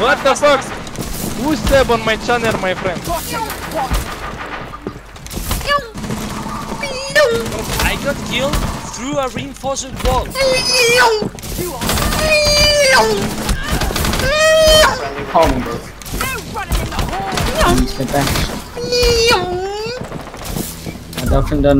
What the fuck? Who stab on my channel, my friend? I got killed through a reinforced wall. Home, bro. I definitely don't